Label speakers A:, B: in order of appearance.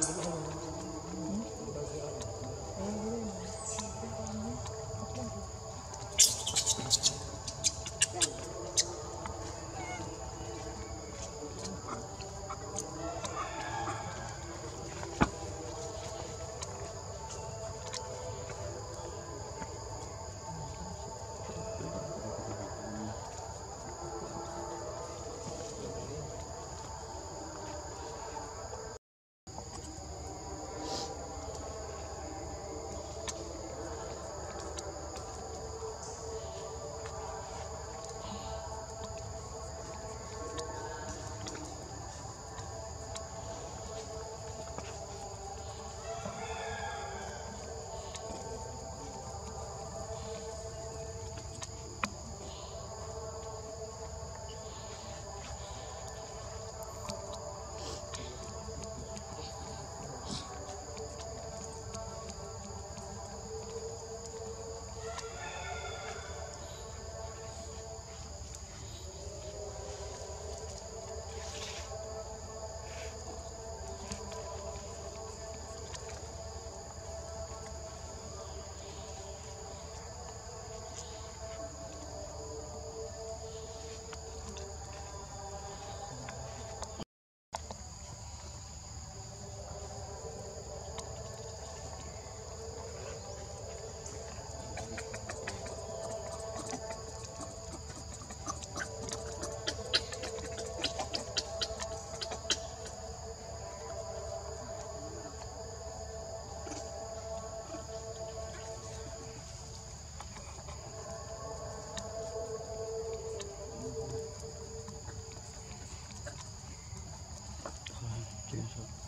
A: Tudo bem. Quién.